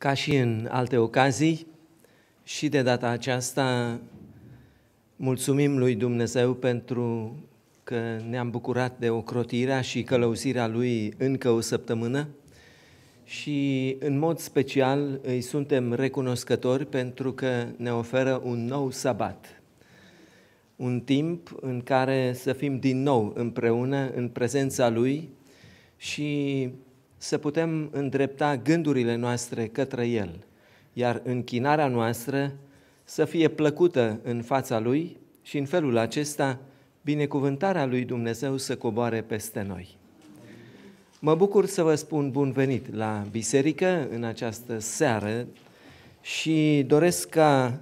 Ca și în alte ocazii, și de data aceasta mulțumim lui Dumnezeu pentru că ne-am bucurat de ocrotirea și călăuzirea lui încă o săptămână și în mod special îi suntem recunoscători pentru că ne oferă un nou sabat. Un timp în care să fim din nou împreună în prezența lui și să putem îndrepta gândurile noastre către El, iar închinarea noastră să fie plăcută în fața Lui și în felul acesta binecuvântarea Lui Dumnezeu să coboare peste noi. Mă bucur să vă spun bun venit la biserică în această seară și doresc ca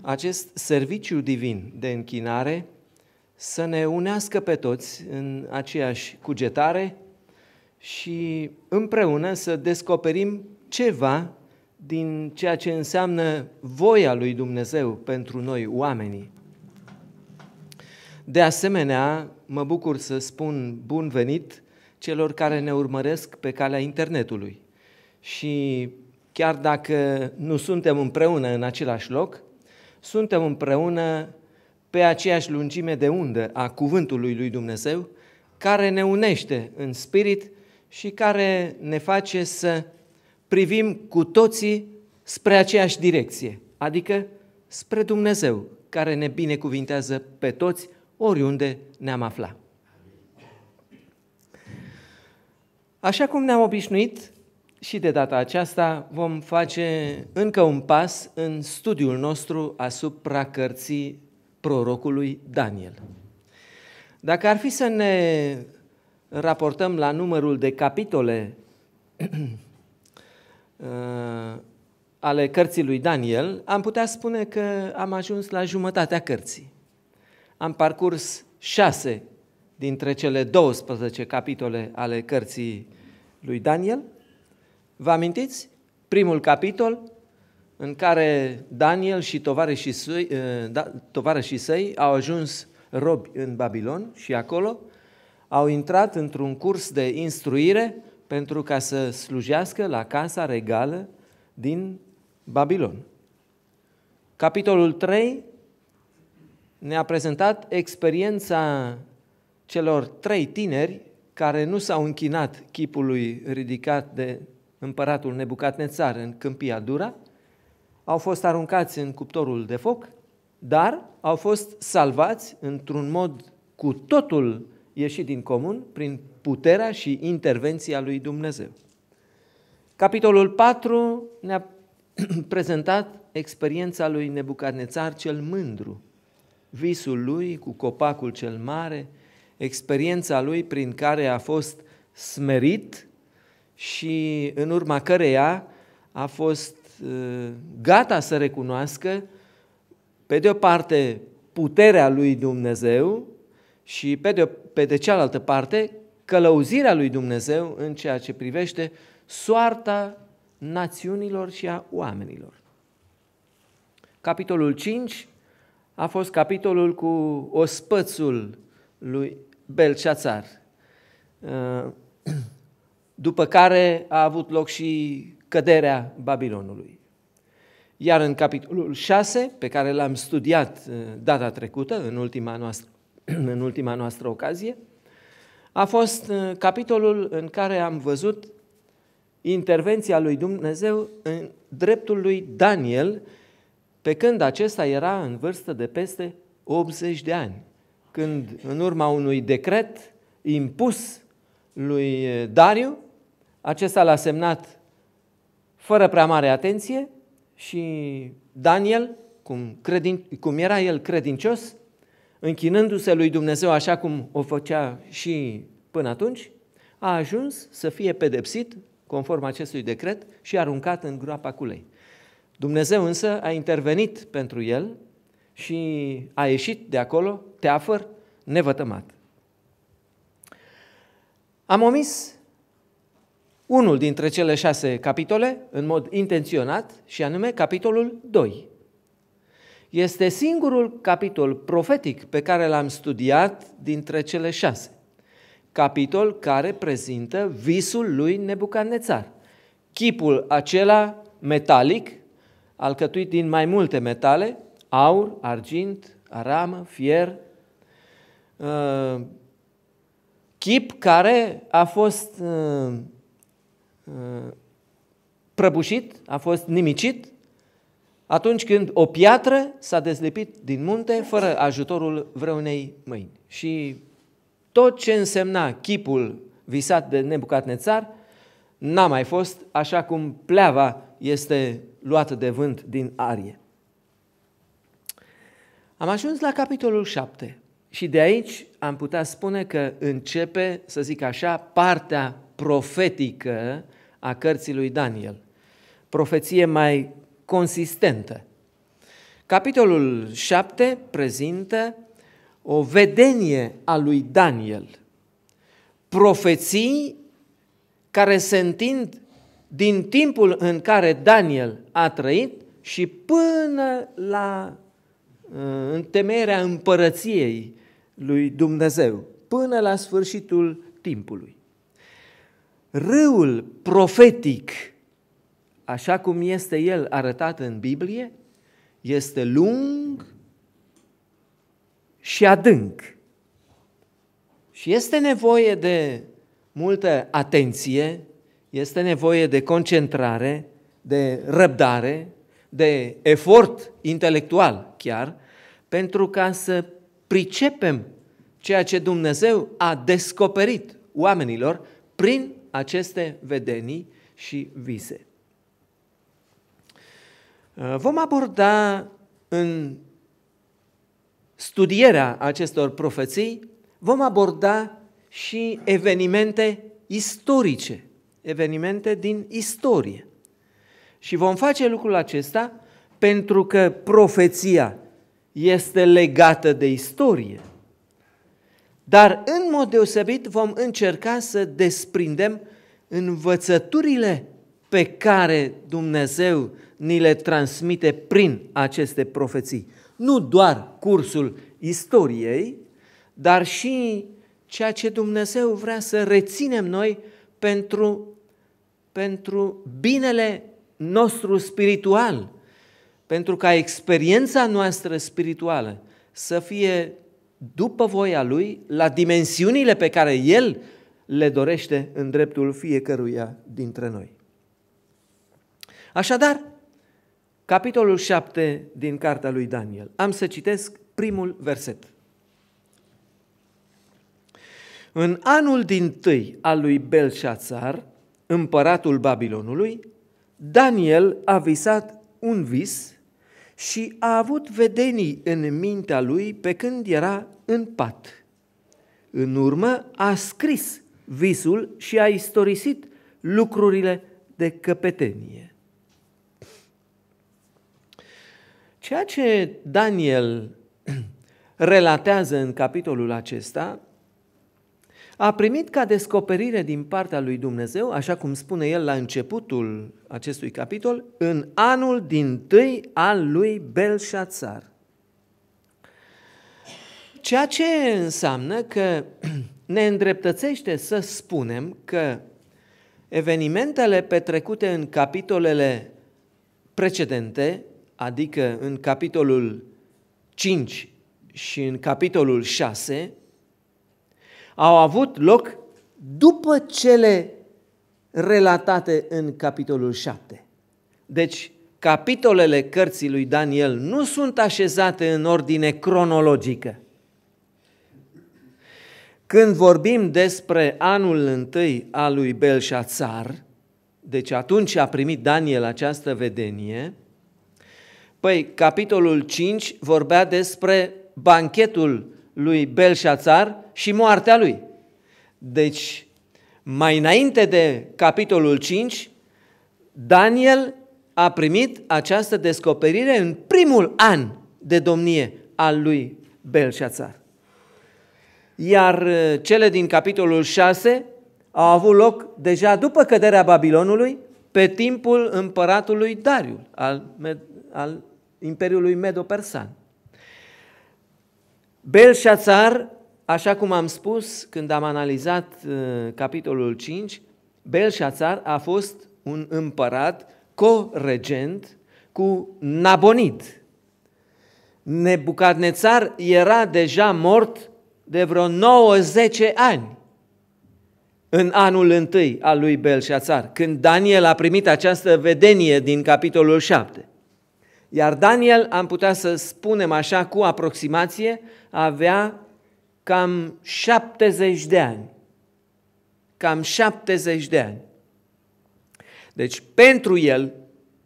acest serviciu divin de închinare să ne unească pe toți în aceeași cugetare și împreună să descoperim ceva din ceea ce înseamnă voia lui Dumnezeu pentru noi oamenii. De asemenea, mă bucur să spun bun venit celor care ne urmăresc pe calea internetului. Și chiar dacă nu suntem împreună în același loc, suntem împreună pe aceeași lungime de undă a cuvântului lui Dumnezeu, care ne unește în spirit și care ne face să privim cu toții spre aceeași direcție, adică spre Dumnezeu, care ne binecuvintează pe toți oriunde ne-am aflat. Așa cum ne-am obișnuit, și de data aceasta vom face încă un pas în studiul nostru asupra cărții prorocului Daniel. Dacă ar fi să ne raportăm la numărul de capitole uh, ale cărții lui Daniel, am putea spune că am ajuns la jumătatea cărții. Am parcurs șase dintre cele 12 capitole ale cărții lui Daniel. Vă amintiți? Primul capitol în care Daniel și tovarășii săi, uh, da, tovarășii săi au ajuns robi în Babilon și acolo au intrat într-un curs de instruire pentru ca să slujească la casa regală din Babilon. Capitolul 3 ne-a prezentat experiența celor trei tineri care nu s-au închinat chipului ridicat de împăratul Nebucadnețar în câmpia Dura, au fost aruncați în cuptorul de foc, dar au fost salvați într-un mod cu totul ieșit din comun prin puterea și intervenția lui Dumnezeu. Capitolul 4 ne-a prezentat experiența lui Nebucadnețar cel mândru, visul lui cu copacul cel mare, experiența lui prin care a fost smerit și în urma căreia a fost uh, gata să recunoască, pe de o parte, puterea lui Dumnezeu și pe de, pe de cealaltă parte, călăuzirea lui Dumnezeu în ceea ce privește soarta națiunilor și a oamenilor. Capitolul 5 a fost capitolul cu ospățul lui Belceațar, uh, după care a avut loc și căderea Babilonului. Iar în capitolul 6, pe care l-am studiat uh, data trecută, în ultima noastră, în ultima noastră ocazie, a fost uh, capitolul în care am văzut intervenția lui Dumnezeu în dreptul lui Daniel, pe când acesta era în vârstă de peste 80 de ani, când în urma unui decret impus lui Dariu, acesta l-a semnat fără prea mare atenție și Daniel, cum, credin, cum era el credincios, închinându-se lui Dumnezeu așa cum o făcea și până atunci, a ajuns să fie pedepsit conform acestui decret și aruncat în groapa cu lei. Dumnezeu însă a intervenit pentru el și a ieșit de acolo teafăr nevătămat. Am omis unul dintre cele șase capitole în mod intenționat și anume capitolul 2. Este singurul capitol profetic pe care l-am studiat dintre cele șase. Capitol care prezintă visul lui Nebucadnețar. chipul acela metalic, alcătuit din mai multe metale, aur, argint, aramă, fier, uh, chip care a fost uh, uh, prăbușit, a fost nimicit atunci când o piatră s-a dezlipit din munte fără ajutorul vreunei mâini. Și tot ce însemna chipul visat de Nebucadnețar n-a mai fost așa cum pleava este luată de vânt din arie. Am ajuns la capitolul 7 și de aici am putea spune că începe, să zic așa, partea profetică a cărții lui Daniel. Profeție mai consistentă. Capitolul 7 prezintă o vedenie a lui Daniel, profeții care se întind din timpul în care Daniel a trăit și până la uh, întemeierea împărăției lui Dumnezeu, până la sfârșitul timpului. Râul profetic, așa cum este el arătat în Biblie, este lung și adânc. Și este nevoie de multă atenție, este nevoie de concentrare, de răbdare, de efort intelectual chiar, pentru ca să pricepem ceea ce Dumnezeu a descoperit oamenilor prin aceste vedenii și vise. Vom aborda în studierea acestor profeții, vom aborda și evenimente istorice, evenimente din istorie. Și vom face lucrul acesta pentru că profeția este legată de istorie. Dar în mod deosebit vom încerca să desprindem învățăturile pe care Dumnezeu ni le transmite prin aceste profeții. Nu doar cursul istoriei, dar și ceea ce Dumnezeu vrea să reținem noi pentru, pentru binele nostru spiritual, pentru ca experiența noastră spirituală să fie după voia Lui, la dimensiunile pe care El le dorește în dreptul fiecăruia dintre noi. Așadar, capitolul 7 din cartea lui Daniel. Am să citesc primul verset. În anul din tâi al lui Belșațar, împăratul Babilonului, Daniel a visat un vis și a avut vedenii în mintea lui pe când era în pat. În urmă a scris visul și a istorisit lucrurile de căpetenie. Ceea ce Daniel relatează în capitolul acesta a primit ca descoperire din partea lui Dumnezeu, așa cum spune el la începutul acestui capitol, în anul din tâi al lui Belșațar. Ceea ce înseamnă că ne îndreptățește să spunem că evenimentele petrecute în capitolele precedente, adică în capitolul 5 și în capitolul 6, au avut loc după cele relatate în capitolul 7. Deci, capitolele cărții lui Daniel nu sunt așezate în ordine cronologică. Când vorbim despre anul întâi al lui Belșațar, deci atunci a primit Daniel această vedenie, păi capitolul 5 vorbea despre banchetul lui Belșațar și moartea lui. Deci, mai înainte de capitolul 5, Daniel a primit această descoperire în primul an de domnie al lui Belșațar. Iar uh, cele din capitolul 6 au avut loc deja după căderea Babilonului, pe timpul împăratului Dariu, al, al Imperiului Medo-Persan. Belșațar, așa cum am spus când am analizat uh, capitolul 5, Belșațar a fost un împărat co-regent cu Nabonid. Nebucadnețar era deja mort de vreo 90 ani în anul întâi al lui Belșațar, când Daniel a primit această vedenie din capitolul 7. Iar Daniel, am putea să spunem așa cu aproximație, avea cam 70 de ani. Cam 70 de ani. Deci pentru el,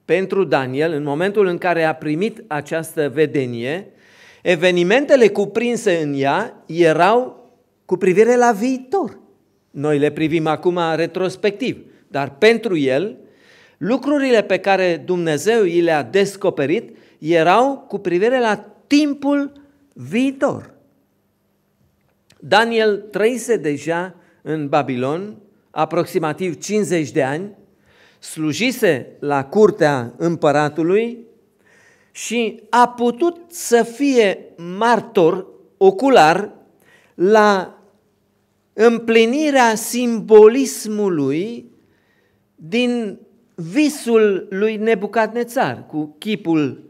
pentru Daniel, în momentul în care a primit această vedenie, evenimentele cuprinse în ea erau cu privire la viitor. Noi le privim acum retrospectiv, dar pentru el, lucrurile pe care Dumnezeu i le-a descoperit erau cu privire la timpul viitor. Daniel trăise deja în Babilon aproximativ 50 de ani, slujise la curtea împăratului și a putut să fie martor ocular la împlinirea simbolismului din visul lui Nebucadnețar, cu chipul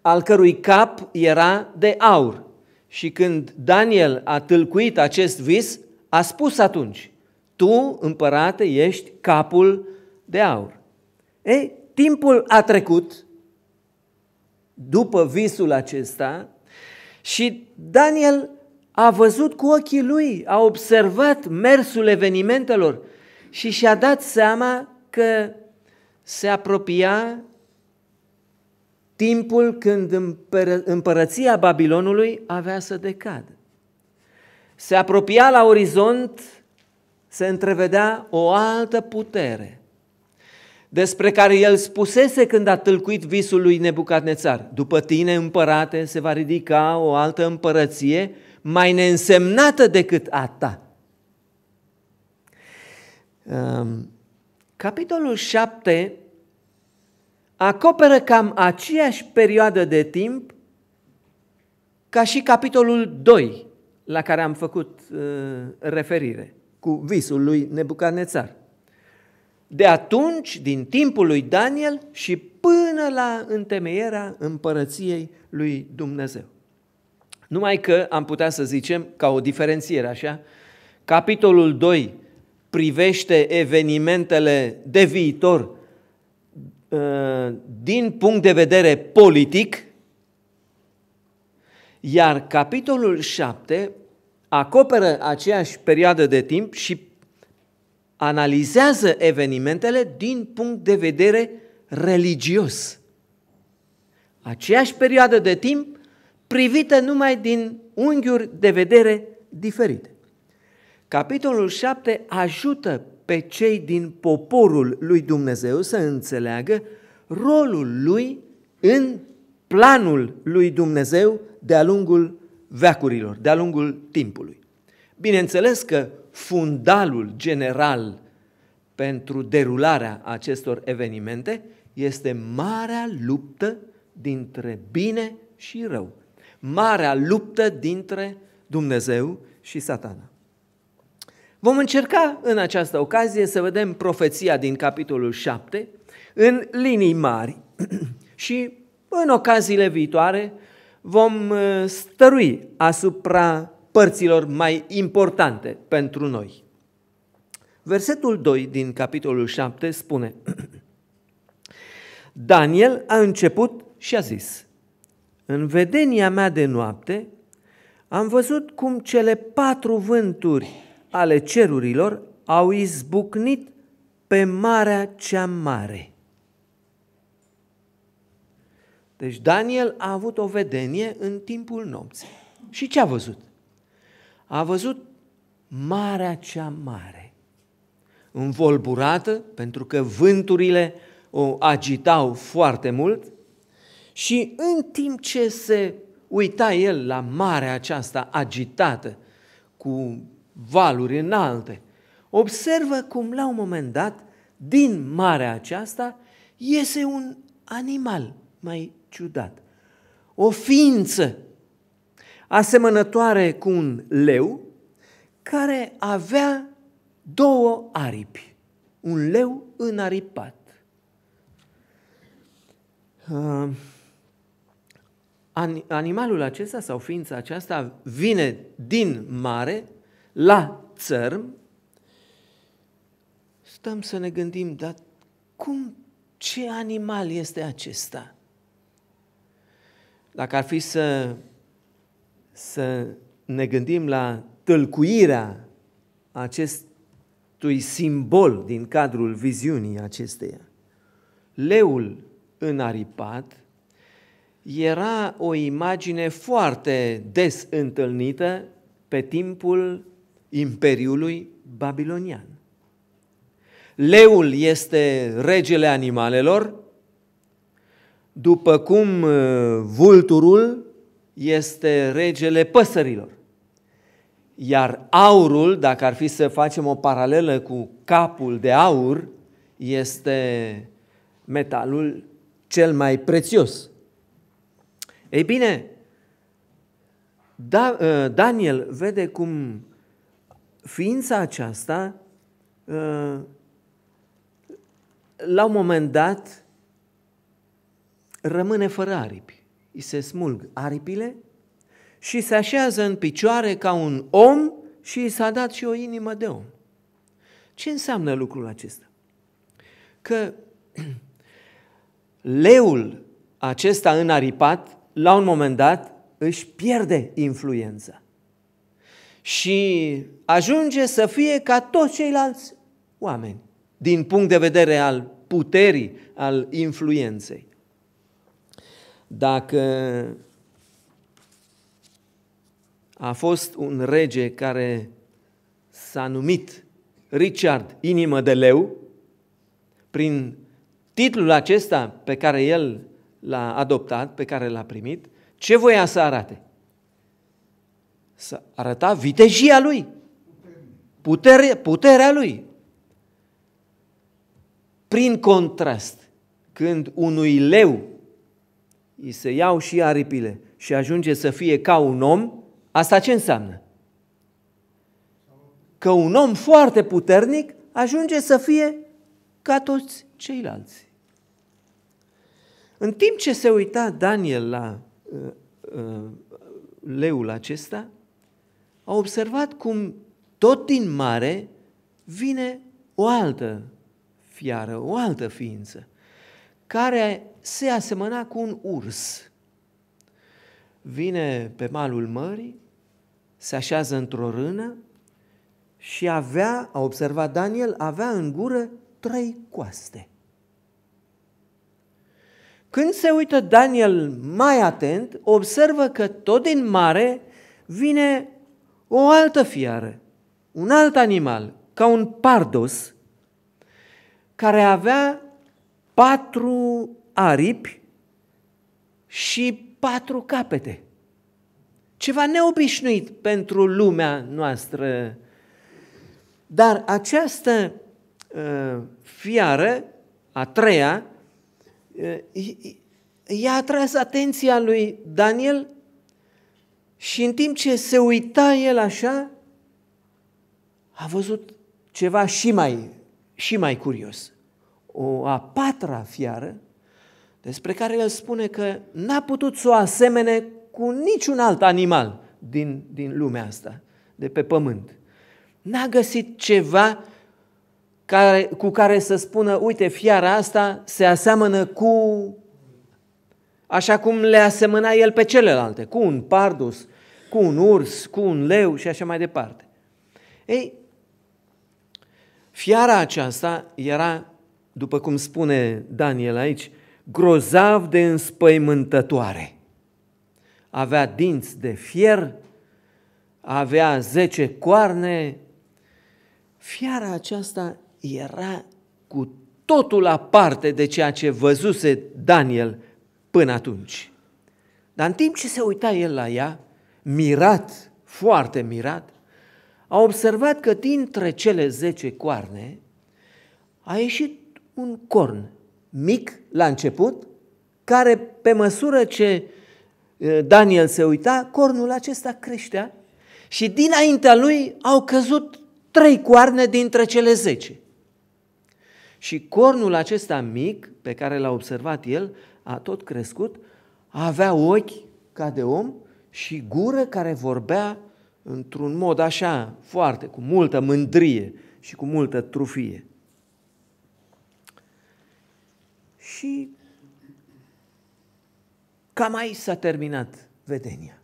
al cărui cap era de aur. Și când Daniel a tâlcuit acest vis, a spus atunci, tu, împărate, ești capul de aur. Ei, timpul a trecut după visul acesta și Daniel a văzut cu ochii lui, a observat mersul evenimentelor și și-a dat seama că se apropia timpul când împărăția Babilonului avea să decadă. Se apropia la orizont, se întrevedea o altă putere, despre care el spusese când a tâlcuit visul lui Nebucadnețar. După tine, împărate, se va ridica o altă împărăție mai neînsemnată decât a ta. Um, capitolul 7 acoperă cam aceeași perioadă de timp ca și capitolul 2 la care am făcut uh, referire, cu visul lui Nebucadnețar. De atunci, din timpul lui Daniel și până la întemeierea împărăției lui Dumnezeu. Numai că am putea să zicem, ca o diferențiere așa, capitolul 2 privește evenimentele de viitor uh, din punct de vedere politic, iar capitolul 7 acoperă aceeași perioadă de timp și analizează evenimentele din punct de vedere religios. Aceeași perioadă de timp privită numai din unghiuri de vedere diferite. Capitolul 7 ajută pe cei din poporul lui Dumnezeu să înțeleagă rolul lui în planul lui Dumnezeu de-a lungul veacurilor, de-a lungul timpului. Bineînțeles că fundalul general pentru derularea acestor evenimente este marea luptă dintre bine și rău. Marea luptă dintre Dumnezeu și satana. Vom încerca în această ocazie să vedem profeția din capitolul 7 în linii mari și în ocaziile viitoare vom uh, stărui asupra părților mai importante pentru noi. Versetul 2 din capitolul 7 spune Daniel a început și a zis În vedenia mea de noapte am văzut cum cele patru vânturi ale cerurilor au izbucnit pe marea cea mare. Deci Daniel a avut o vedenie în timpul nopții. Și ce a văzut? A văzut marea cea mare, învolburată, pentru că vânturile o agitau foarte mult, și în timp ce se uita el la marea aceasta agitată, cu valuri înalte, observă cum la un moment dat, din marea aceasta, iese un animal mai ciudat. O ființă asemănătoare cu un leu, care avea două aripi. Un leu înaripat. Uh, animalul acesta sau ființa aceasta vine din mare la țărm. Stăm să ne gândim, dar cum, ce animal este acesta? Dacă ar fi să, să ne gândim la tălcuirea acestui simbol din cadrul viziunii acesteia, leul înaripat era o imagine foarte des întâlnită pe timpul Imperiului Babilonian. Leul este regele animalelor, după cum uh, vulturul este regele păsărilor. Iar aurul, dacă ar fi să facem o paralelă cu capul de aur, este metalul cel mai prețios. Ei bine, da, uh, Daniel vede cum ființa aceasta uh, la un moment dat rămâne fără aripi. Îi se smulg aripile și se așează în picioare ca un om și și s-a dat și o inimă de om. Ce înseamnă lucrul acesta? Că leul acesta înaripat, la un moment dat, își pierde influența și ajunge să fie ca toți ceilalți oameni, din punct de vedere al puterii, al influenței. Dacă a fost un rege care s-a numit Richard Inimă de Leu, prin titlul acesta pe care el l-a adoptat, pe care l-a primit, ce voia să arate? Să arăta vitejia lui, putere, puterea lui. Prin contrast, când unui leu îi se iau și aripile și ajunge să fie ca un om, asta ce înseamnă? Că un om foarte puternic ajunge să fie ca toți ceilalți. În timp ce se uita Daniel la uh, uh, leul acesta, a observat cum tot din mare vine o altă fiară, o altă ființă, care se asemăna cu un urs. Vine pe malul mării, se așează într-o rână și avea, a observat Daniel, avea în gură trei coaste. Când se uită Daniel mai atent, observă că tot din mare vine o altă fiară, un alt animal, ca un pardos, care avea patru aripi și patru capete. Ceva neobișnuit pentru lumea noastră. Dar această uh, fiară, a treia, uh, i-a atras atenția lui Daniel și în timp ce se uita el așa, a văzut ceva și mai, și mai curios. O a patra fiară, despre care el spune că n-a putut să o asemene cu niciun alt animal din, din lumea asta, de pe pământ. N-a găsit ceva care, cu care să spună, uite, fiara asta se aseamănă cu așa cum le asemăna el pe celelalte, cu un pardus, cu un urs, cu un leu și așa mai departe. Ei, fiara aceasta era, după cum spune Daniel aici, grozav de înspăimântătoare. Avea dinți de fier, avea zece coarne. Fiara aceasta era cu totul aparte de ceea ce văzuse Daniel până atunci. Dar în timp ce se uita el la ea, mirat, foarte mirat, a observat că dintre cele zece coarne a ieșit un corn mic la început, care pe măsură ce Daniel se uita, cornul acesta creștea și dinaintea lui au căzut trei coarne dintre cele zece. Și cornul acesta mic, pe care l-a observat el, a tot crescut, avea ochi ca de om și gură care vorbea într-un mod așa foarte, cu multă mândrie și cu multă trufie. Și cam aici s-a terminat vedenia.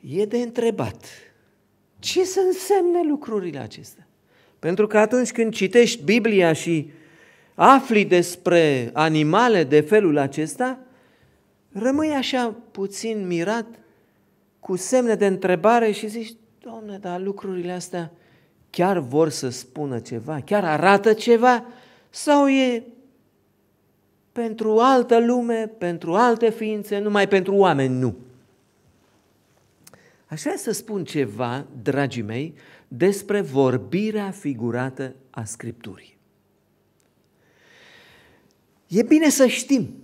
E de întrebat ce să însemne lucrurile acestea. Pentru că atunci când citești Biblia și afli despre animale de felul acesta, rămâi așa puțin mirat, cu semne de întrebare și zici, Doamne, dar lucrurile astea chiar vor să spună ceva, chiar arată ceva sau e pentru altă lume, pentru alte ființe, numai pentru oameni nu. Aș vrea să spun ceva, dragii mei, despre vorbirea figurată a Scripturii. E bine să știm,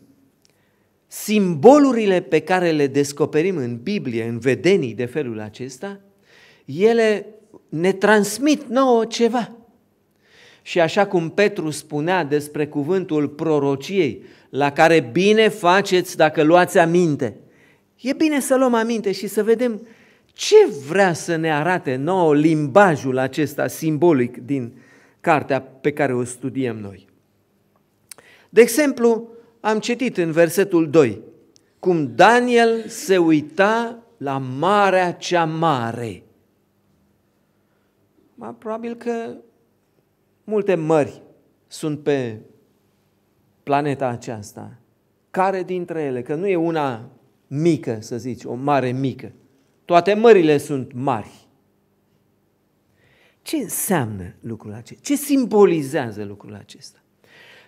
simbolurile pe care le descoperim în Biblie, în vedenii de felul acesta, ele ne transmit nouă ceva. Și așa cum Petru spunea despre cuvântul prorociei, la care bine faceți dacă luați aminte, e bine să luăm aminte și să vedem ce vrea să ne arate nouă limbajul acesta simbolic din cartea pe care o studiem noi. De exemplu, am citit în versetul 2 cum Daniel se uita la marea cea mare. Ma, probabil că multe mări sunt pe planeta aceasta. Care dintre ele? Că nu e una mică, să zici, o mare mică. Toate mările sunt mari. Ce înseamnă lucrul acesta? Ce simbolizează lucrul acesta?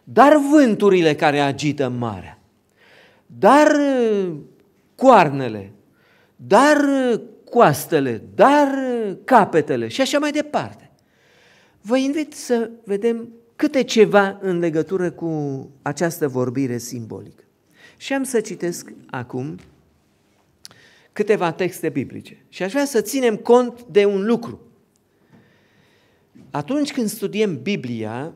Dar vânturile care agită marea, dar uh, coarnele, dar uh, coastele, dar uh, capetele și așa mai departe. Vă invit să vedem câte ceva în legătură cu această vorbire simbolică. Și am să citesc acum câteva texte biblice. Și aș vrea să ținem cont de un lucru. Atunci când studiem Biblia,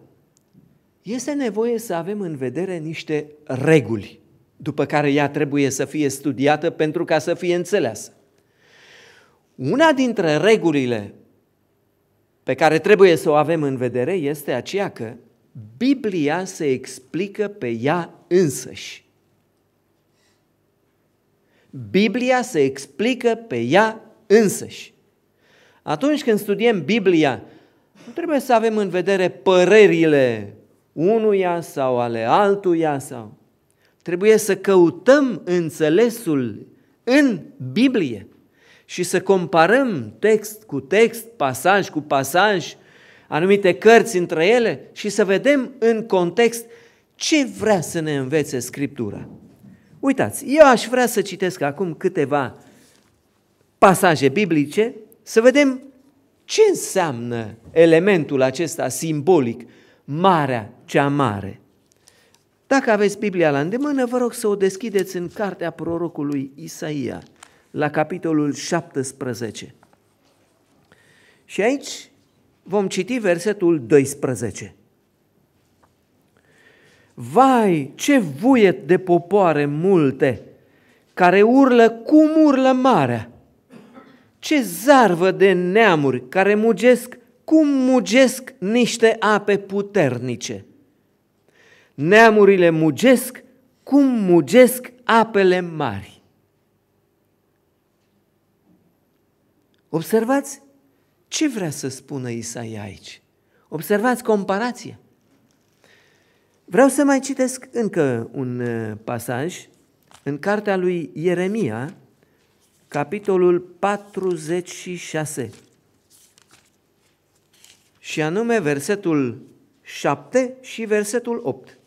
este nevoie să avem în vedere niște reguli după care ea trebuie să fie studiată pentru ca să fie înțeleasă. Una dintre regulile pe care trebuie să o avem în vedere este aceea că Biblia se explică pe ea însăși. Biblia se explică pe ea însăși. Atunci când studiem Biblia, nu trebuie să avem în vedere părerile unuia sau ale altuia sau trebuie să căutăm înțelesul în Biblie și să comparăm text cu text, pasaj cu pasaj, anumite cărți între ele și să vedem în context ce vrea să ne învețe Scriptura. Uitați, eu aș vrea să citesc acum câteva pasaje biblice, să vedem ce înseamnă elementul acesta simbolic, marea cea mare. Dacă aveți Biblia la îndemână, vă rog să o deschideți în cartea prorocului Isaia, la capitolul 17. Și aici vom citi versetul 12. Vai, ce vuiet de popoare multe, care urlă cum urlă marea! Ce zarvă de neamuri care mugesc cum mugesc niște ape puternice! Neamurile mugesc cum mugesc apele mari. Observați ce vrea să spună Isaia aici. Observați comparația. Vreau să mai citesc încă un uh, pasaj în cartea lui Ieremia, capitolul 46. Și anume versetul 7 și versetul 8.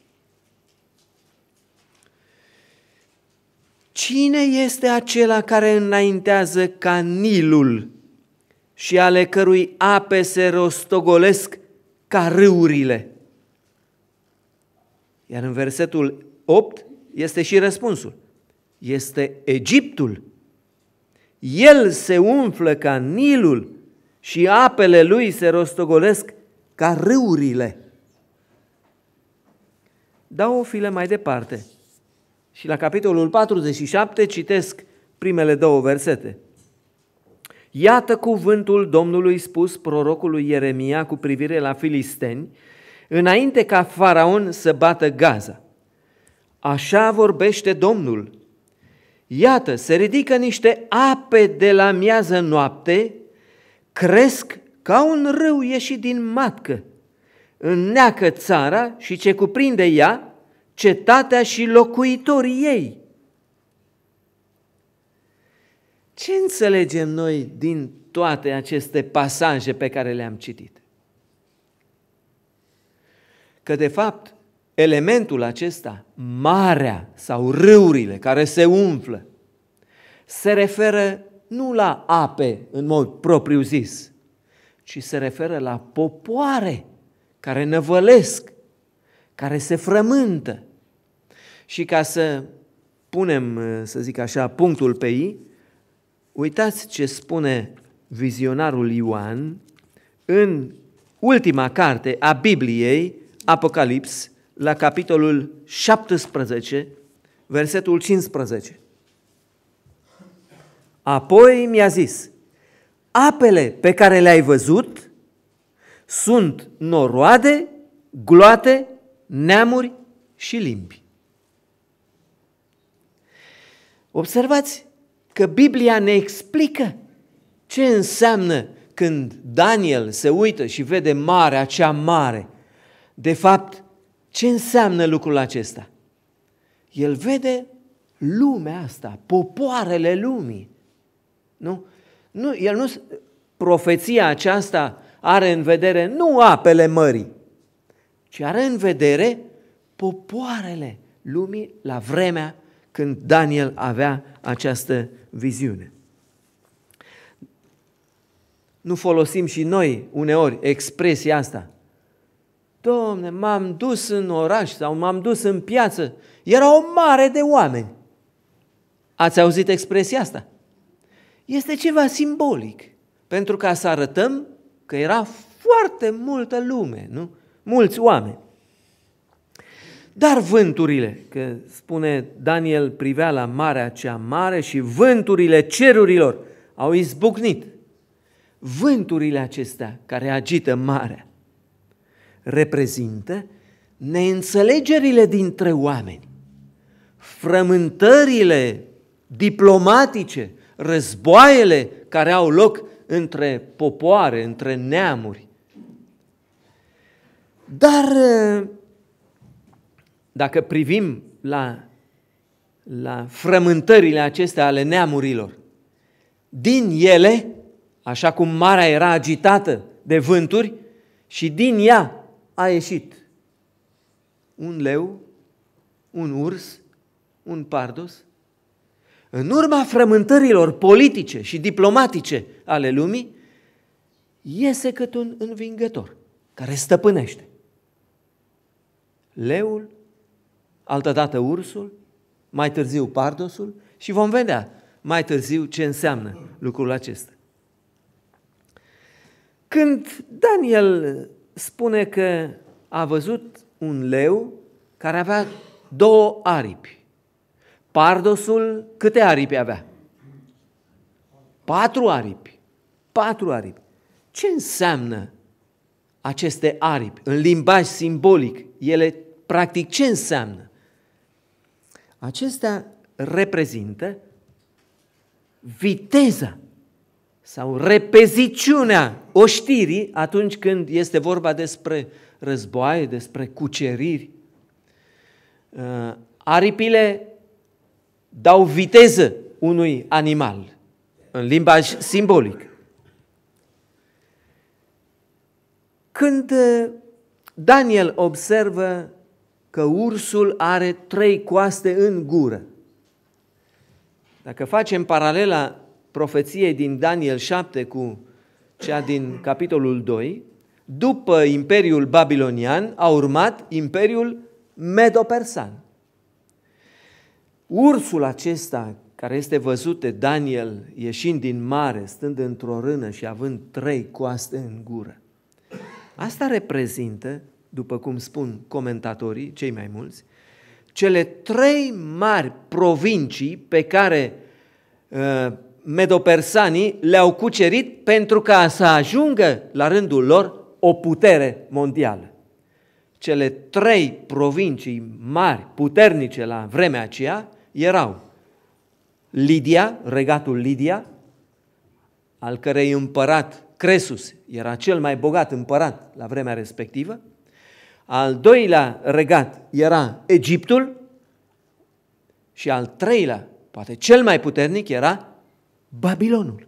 Cine este acela care înaintează ca Nilul și ale cărui ape se rostogolesc ca râurile? Iar în versetul 8 este și răspunsul. Este Egiptul. El se umflă ca Nilul și apele lui se rostogolesc ca râurile. Dau o filă mai departe și la capitolul 47 citesc primele două versete. Iată cuvântul Domnului spus prorocului Ieremia cu privire la filisteni, înainte ca faraon să bată Gaza. Așa vorbește Domnul. Iată, se ridică niște ape de la miază noapte, cresc ca un râu ieșit din matcă, înneacă țara și ce cuprinde ea, cetatea și locuitorii ei. Ce înțelegem noi din toate aceste pasaje pe care le-am citit? Că de fapt elementul acesta, marea sau râurile care se umflă, se referă nu la ape în mod propriu zis, ci se referă la popoare care năvălesc, care se frământă. Și ca să punem, să zic așa, punctul pe ei, uitați ce spune vizionarul Ioan în ultima carte a Bibliei, Apocalips, la capitolul 17, versetul 15. Apoi mi-a zis, apele pe care le-ai văzut sunt noroade, gloate, neamuri și limbi. Observați că Biblia ne explică ce înseamnă când Daniel se uită și vede marea cea mare. De fapt, ce înseamnă lucrul acesta? El vede lumea asta, popoarele lumii. Nu? nu el nu, profeția aceasta are în vedere nu apele mării, ci are în vedere popoarele lumii la vremea când Daniel avea această viziune. Nu folosim și noi uneori expresia asta. Domne, m-am dus în oraș sau m-am dus în piață, era o mare de oameni. Ați auzit expresia asta? Este ceva simbolic, pentru ca să arătăm că era foarte multă lume, nu? Mulți oameni. Dar vânturile, că spune Daniel privea la marea cea mare și vânturile cerurilor au izbucnit. Vânturile acestea care agită marea reprezintă neînțelegerile dintre oameni, frământările diplomatice, războaiele care au loc între popoare, între neamuri. Dar dacă privim la, la frământările acestea ale neamurilor, din ele, așa cum marea era agitată de vânturi, și din ea a ieșit un leu, un urs, un pardos. În urma frământărilor politice și diplomatice ale lumii, iese cât un învingător care stăpânește. Leul altădată ursul, mai târziu pardosul și vom vedea mai târziu ce înseamnă lucrul acesta. Când Daniel spune că a văzut un leu care avea două aripi, pardosul câte aripi avea? Patru aripi. Patru aripi. Ce înseamnă aceste aripi? În limbaj simbolic, ele practic ce înseamnă? Acestea reprezintă viteza sau repeziciunea oștirii atunci când este vorba despre războaie, despre cuceriri. Uh, aripile dau viteză unui animal în limbaj simbolic. Când uh, Daniel observă că ursul are trei coaste în gură. Dacă facem paralela profeției din Daniel 7 cu cea din capitolul 2, după Imperiul Babilonian a urmat Imperiul Medo-Persan. Ursul acesta care este văzut de Daniel ieșind din mare, stând într-o rână și având trei coaste în gură. Asta reprezintă, după cum spun comentatorii, cei mai mulți, cele trei mari provincii pe care uh, medopersanii le-au cucerit pentru ca să ajungă la rândul lor o putere mondială. Cele trei provincii mari, puternice la vremea aceea, erau Lidia, regatul Lidia, al cărei împărat Cresus era cel mai bogat împărat la vremea respectivă, al doilea regat era Egiptul și al treilea, poate cel mai puternic, era Babilonul.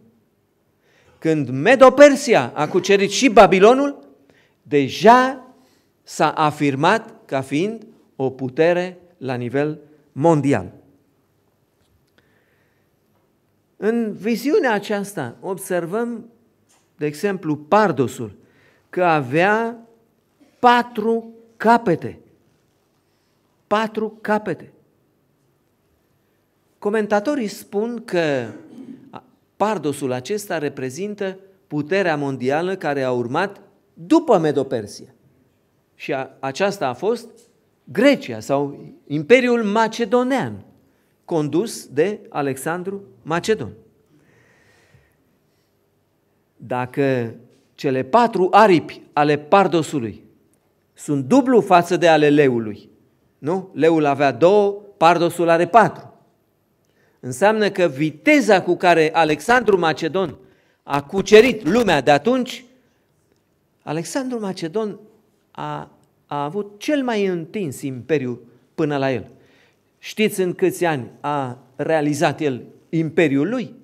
Când Medo-Persia a cucerit și Babilonul, deja s-a afirmat ca fiind o putere la nivel mondial. În viziunea aceasta observăm, de exemplu, Pardosul, că avea patru capete. Patru capete. Comentatorii spun că Pardosul acesta reprezintă puterea mondială care a urmat după Medopersia. Și a, aceasta a fost Grecia sau Imperiul Macedonean, condus de Alexandru Macedon. Dacă cele patru aripi ale Pardosului sunt dublu față de ale leului, nu? Leul avea două, Pardosul are patru. Înseamnă că viteza cu care Alexandru Macedon a cucerit lumea de atunci, Alexandru Macedon a, a avut cel mai întins imperiu până la el. Știți în câți ani a realizat el imperiul lui?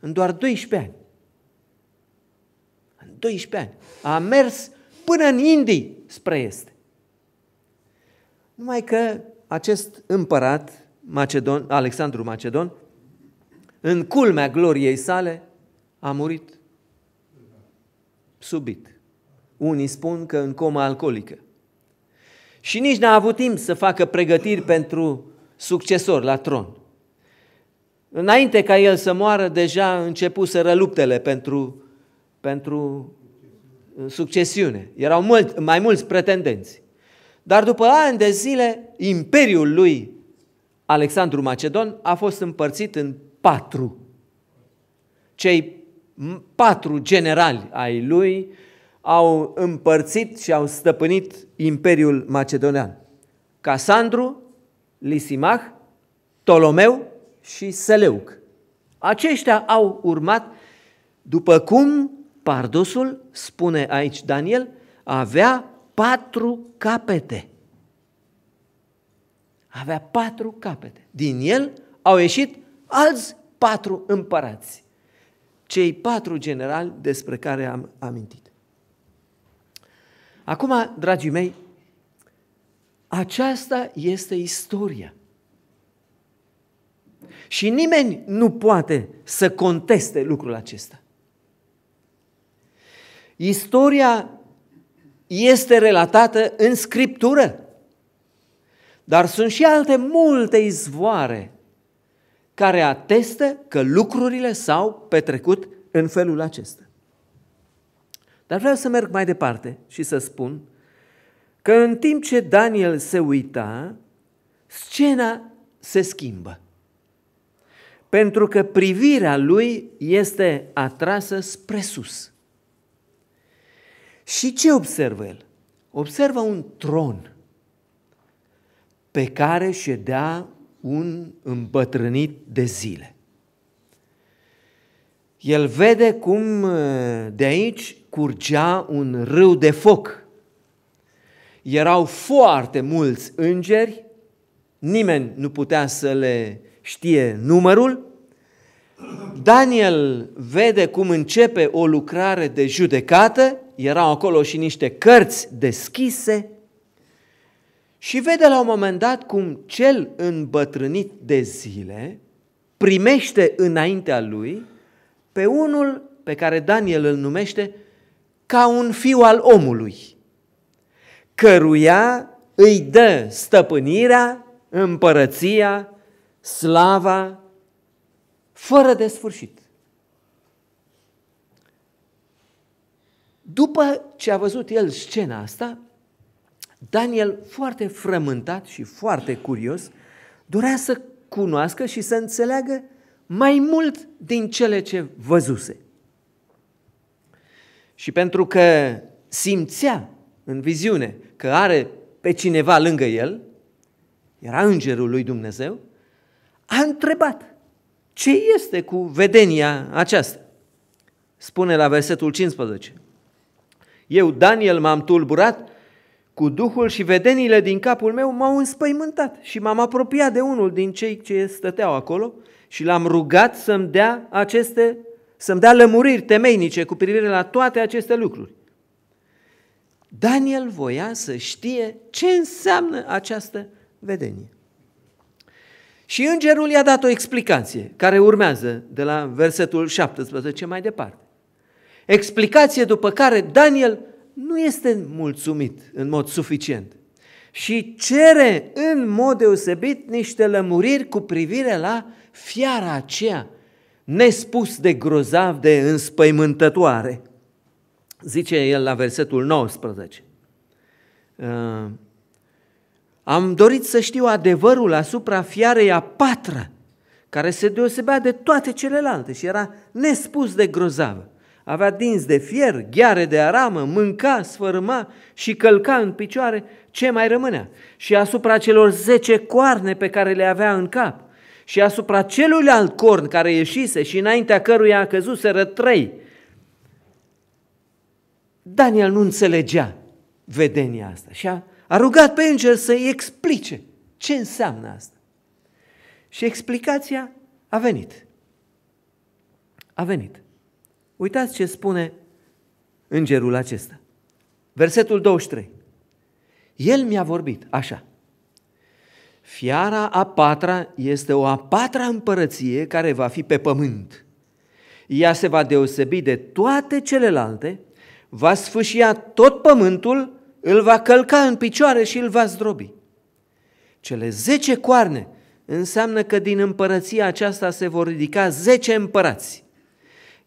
În doar 12 ani. În 12 ani. A mers până în Indii spre este. Numai că acest împărat Macedon, Alexandru Macedon, în culmea gloriei sale, a murit subit. Unii spun că în coma alcoolică. Și nici n-a avut timp să facă pregătiri pentru succesor la tron. Înainte ca el să moară, deja începuseră luptele pentru, pentru succesiune. Erau mult, mai mulți pretendenți. Dar după ani de zile, imperiul lui Alexandru Macedon a fost împărțit în patru. Cei patru generali ai lui au împărțit și au stăpânit Imperiul Macedonian. Casandru, Lisimach, Ptolomeu și Seleuc. Aceștia au urmat, după cum Pardosul, spune aici Daniel, avea patru capete avea patru capete. Din el au ieșit alți patru împărați. Cei patru generali despre care am amintit. Acum, dragii mei, aceasta este istoria. Și nimeni nu poate să conteste lucrul acesta. Istoria este relatată în scriptură. Dar sunt și alte multe izvoare care atestă că lucrurile s-au petrecut în felul acesta. Dar vreau să merg mai departe și să spun că în timp ce Daniel se uita, scena se schimbă. Pentru că privirea lui este atrasă spre sus. Și ce observă el? Observă un tron pe care ședea un îmbătrânit de zile. El vede cum uh, de aici curgea un râu de foc. Erau foarte mulți îngeri, nimeni nu putea să le știe numărul. Daniel vede cum începe o lucrare de judecată, erau acolo și niște cărți deschise, și vede la un moment dat cum cel îmbătrânit de zile primește înaintea lui pe unul pe care Daniel îl numește ca un fiu al omului, căruia îi dă stăpânirea, împărăția, slava fără de sfârșit. După ce a văzut el scena asta, Daniel, foarte frământat și foarte curios, dorea să cunoască și să înțeleagă mai mult din cele ce văzuse. Și pentru că simțea în viziune că are pe cineva lângă el, era îngerul lui Dumnezeu, a întrebat ce este cu vedenia aceasta. Spune la versetul 15. Eu, Daniel, m-am tulburat cu Duhul și vedeniile din capul meu m-au înspăimântat și m-am apropiat de unul din cei ce stăteau acolo și l-am rugat să-mi dea aceste, să-mi dea lămuriri temeinice cu privire la toate aceste lucruri. Daniel voia să știe ce înseamnă această vedenie. Și îngerul i-a dat o explicație care urmează de la versetul 17 mai departe. Explicație după care Daniel nu este mulțumit în mod suficient și cere în mod deosebit niște lămuriri cu privire la fiara aceea nespus de grozav, de înspăimântătoare. Zice el la versetul 19. Uh, am dorit să știu adevărul asupra fiarei a patra, care se deosebea de toate celelalte și era nespus de grozavă avea dinți de fier, gheare de aramă, mânca, sfărâma și călca în picioare, ce mai rămânea? Și asupra celor zece coarne pe care le avea în cap, și asupra celuilalt corn care ieșise și înaintea căruia a căzuseră trei. Daniel nu înțelegea vedenia asta și a, a rugat pe înger să-i explice ce înseamnă asta. Și explicația a venit. A venit. Uitați ce spune îngerul acesta. Versetul 23. El mi-a vorbit așa. Fiara a patra este o a patra împărăție care va fi pe pământ. Ea se va deosebi de toate celelalte, va sfâșia tot pământul, îl va călca în picioare și îl va zdrobi. Cele zece coarne înseamnă că din împărăția aceasta se vor ridica zece împărați.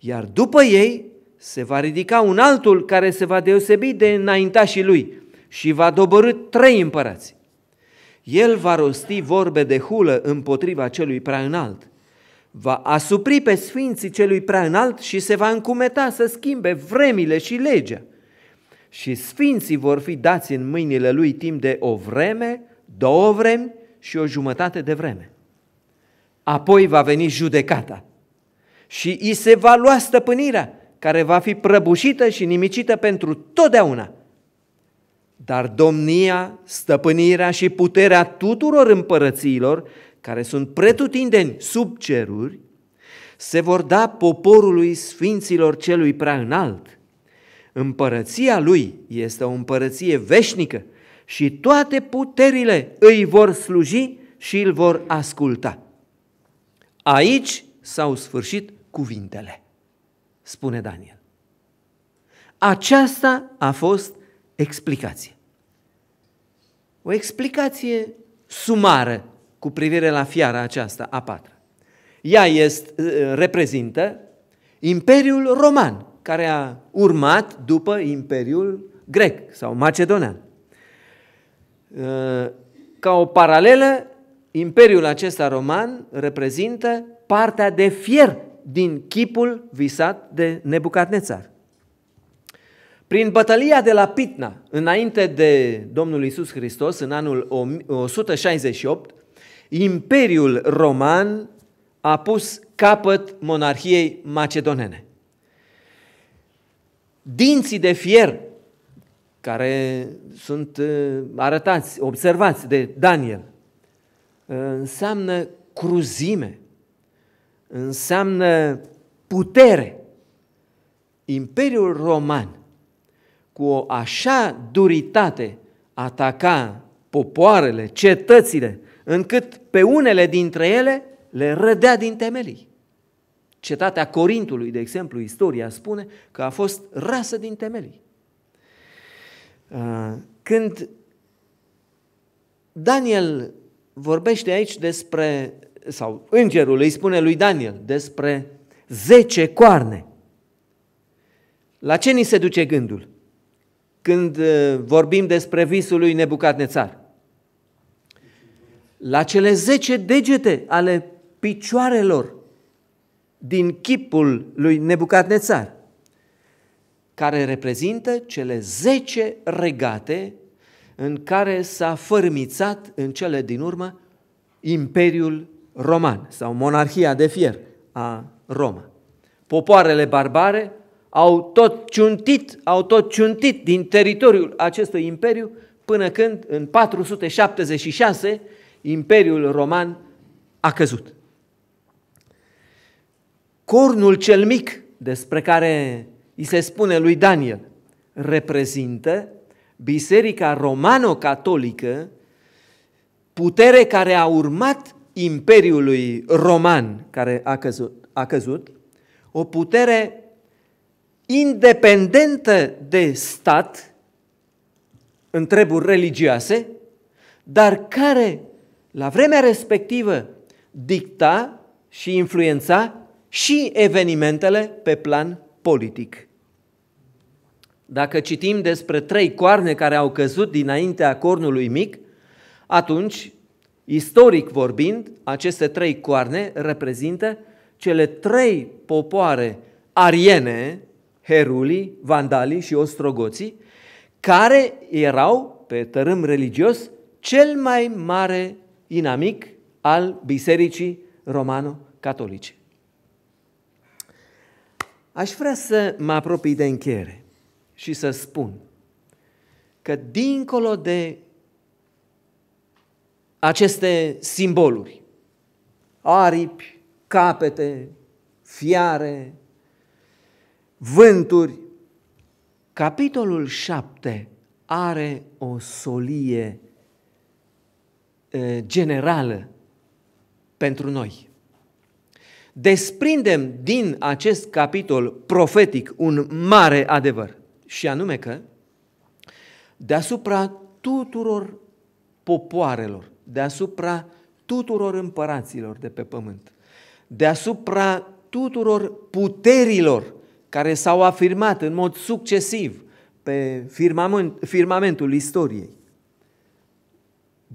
Iar după ei se va ridica un altul care se va deosebi de înaintașii lui și va dobărâ trei împărați. El va rosti vorbe de hulă împotriva celui prea înalt. Va asupri pe sfinții celui prea înalt și se va încumeta să schimbe vremile și legea. Și sfinții vor fi dați în mâinile lui timp de o vreme, două vremi și o jumătate de vreme. Apoi va veni judecata și îi se va lua stăpânirea, care va fi prăbușită și nimicită pentru totdeauna. Dar domnia, stăpânirea și puterea tuturor împărățiilor, care sunt pretutindeni sub ceruri, se vor da poporului sfinților celui prea înalt. Împărăția lui este o împărăție veșnică și toate puterile îi vor sluji și îl vor asculta. Aici s-au sfârșit cuvintele, spune Daniel. Aceasta a fost explicație. O explicație sumară cu privire la fiara aceasta a patra. Ea este, uh, reprezintă Imperiul Roman, care a urmat după Imperiul Grec sau Macedonean. Uh, ca o paralelă, Imperiul acesta roman reprezintă partea de fier din chipul visat de Nebucadnețar. Prin bătălia de la Pitna, înainte de Domnul Isus Hristos, în anul 168, Imperiul Roman a pus capăt monarhiei macedonene. Dinții de fier care sunt uh, arătați, observați de Daniel, uh, înseamnă cruzime, înseamnă putere. Imperiul Roman, cu o așa duritate, ataca popoarele, cetățile, încât pe unele dintre ele le rădea din temelii. Cetatea Corintului, de exemplu, istoria spune că a fost rasă din temelii. Uh, când Daniel vorbește aici despre sau îngerul îi spune lui Daniel despre zece coarne. La ce ni se duce gândul când uh, vorbim despre visul lui Nebucadnețar? La cele zece degete ale picioarelor din chipul lui Nebucadnețar, care reprezintă cele zece regate în care s-a fărmițat în cele din urmă Imperiul Roman sau monarhia de fier a Roma. Popoarele barbare au tot ciuntit, au tot ciuntit din teritoriul acestui imperiu până când în 476 Imperiul Roman a căzut. Cornul cel mic despre care îi se spune lui Daniel reprezintă Biserica Romano-Catolică, putere care a urmat Imperiului Roman care a căzut, a căzut o putere independentă de stat în treburi religioase, dar care la vremea respectivă dicta și influența și evenimentele pe plan politic. Dacă citim despre trei coarne care au căzut dinaintea cornului mic, atunci, istoric vorbind, aceste trei coarne reprezintă cele trei popoare ariene, herulii, vandalii și ostrogoții, care erau, pe tărâm religios, cel mai mare inamic al Bisericii Romano-Catolice. Aș vrea să mă apropii de încheiere și să spun că dincolo de aceste simboluri, aripi, capete, fiare, vânturi, capitolul 7 are o solie generală pentru noi. Desprindem din acest capitol profetic un mare adevăr, și anume că deasupra tuturor popoarelor, deasupra tuturor împăraților de pe pământ, deasupra tuturor puterilor care s-au afirmat în mod succesiv pe firmament, firmamentul istoriei.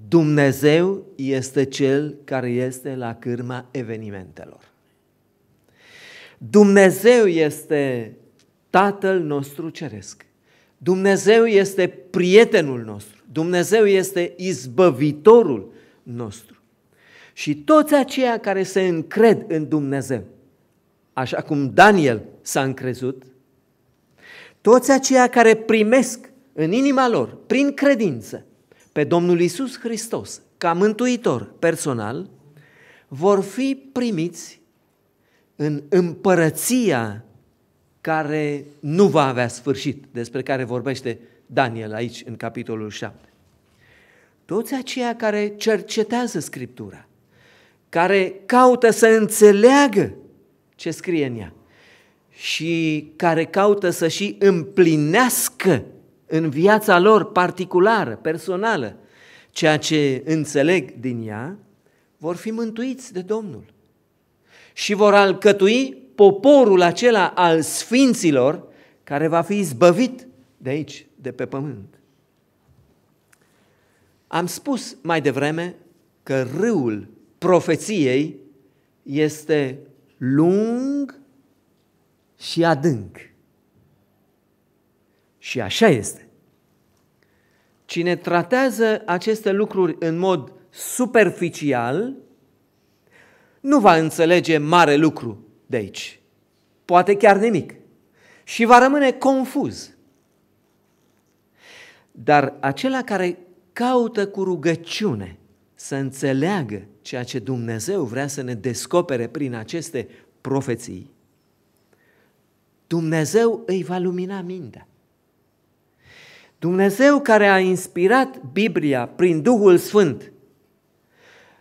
Dumnezeu este Cel care este la cârma evenimentelor. Dumnezeu este Tatăl nostru ceresc. Dumnezeu este prietenul nostru. Dumnezeu este izbăvitorul nostru. Și toți aceia care se încred în Dumnezeu, așa cum Daniel s-a încrezut, toți aceia care primesc în inima lor, prin credință, pe Domnul Isus Hristos ca mântuitor personal, vor fi primiți în împărăția care nu va avea sfârșit, despre care vorbește Daniel aici în capitolul 7. Toți aceia care cercetează Scriptura, care caută să înțeleagă ce scrie în ea și care caută să și împlinească în viața lor particulară, personală, ceea ce înțeleg din ea, vor fi mântuiți de Domnul și vor alcătui poporul acela al sfinților care va fi izbăvit de aici, de pe pământ. Am spus mai devreme că râul profeției este lung și adânc. Și așa este. Cine tratează aceste lucruri în mod superficial, nu va înțelege mare lucru de aici. Poate chiar nimic. Și va rămâne confuz. Dar acela care caută cu rugăciune să înțeleagă ceea ce Dumnezeu vrea să ne descopere prin aceste profeții, Dumnezeu îi va lumina mintea. Dumnezeu care a inspirat Biblia prin Duhul Sfânt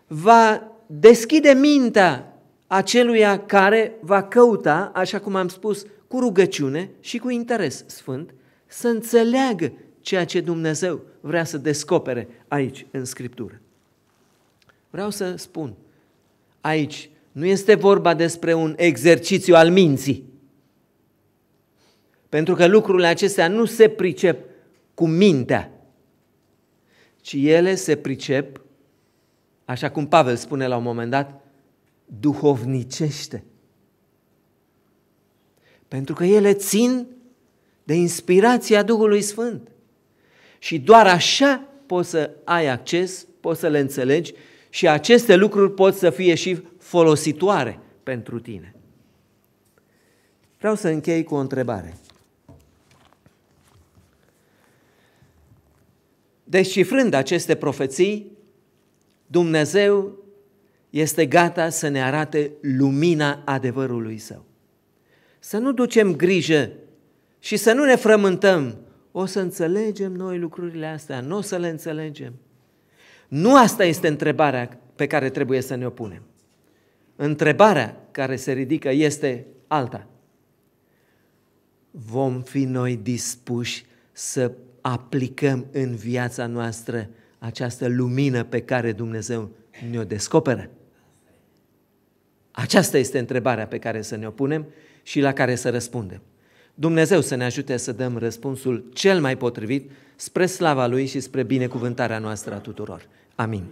va deschide mintea aceluia care va căuta, așa cum am spus, cu rugăciune și cu interes sfânt, să înțeleagă ceea ce Dumnezeu vrea să descopere aici în Scriptură. Vreau să spun, aici nu este vorba despre un exercițiu al minții. Pentru că lucrurile acestea nu se pricep cu mintea, ci ele se pricep, așa cum Pavel spune la un moment dat, duhovnicește. Pentru că ele țin de inspirația Duhului Sfânt. Și doar așa poți să ai acces, poți să le înțelegi și aceste lucruri pot să fie și folositoare pentru tine. Vreau să închei cu o întrebare. Descifrând aceste profeții, Dumnezeu este gata să ne arate lumina adevărului său. Să nu ducem grijă și să nu ne frământăm. O să înțelegem noi lucrurile astea, nu o să le înțelegem. Nu asta este întrebarea pe care trebuie să ne opunem. Întrebarea care se ridică este alta. Vom fi noi dispuși să aplicăm în viața noastră această lumină pe care Dumnezeu ne-o descoperă? Aceasta este întrebarea pe care să ne opunem și la care să răspundem. Dumnezeu să ne ajute să dăm răspunsul cel mai potrivit spre slava Lui și spre binecuvântarea noastră a tuturor. Amin.